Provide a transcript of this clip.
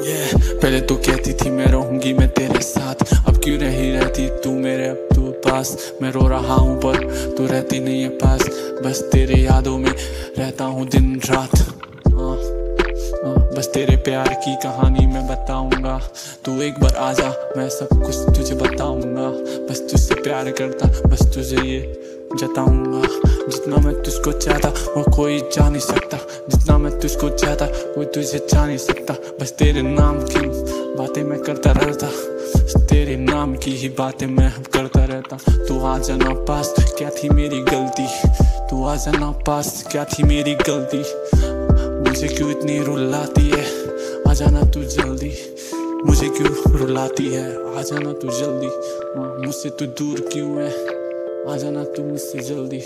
yeah, पहले तो कहती थी मैं रहूँगी मैं तेरे साथ। अब क्यों नहीं रहती तू मेरे? अब तू पास। मैं रो रहा हूँ पर तू रहती नहीं है पास। बस तेरे यादों में रहता हूँ दिन रात। हाँ, हाँ, बस तेरे प्यार की कहानी मैं बताऊँगा। तू एक बार आ जा मैं सब कुछ तुझे बताऊँगा। बस तुझसे प्यार करता बस तुझे ये जताऊँगा। जितना मैं तुझको चाहता वो कोई जा नहीं सकता। जितना मैं तुझको चाहता कोई तुझे जा नहीं सकता। बस तेरे नाम की बातें मैं करता रहता। तेरे नाम की ही बातें मैं करता रहता। तू आ जाना पास क्या थी मेरी गलती? तू आ जाना पास क्या थी मेरी गलती? मुझे क्यों इतनी रुलाती है? आ जाना तू जल्दी। मुझे क्यों रुलाती है? आ जाना तू जल्दी। हाँ, मुझसे तू दूर क्यों है? आ जाना तू मुझसे जल्दी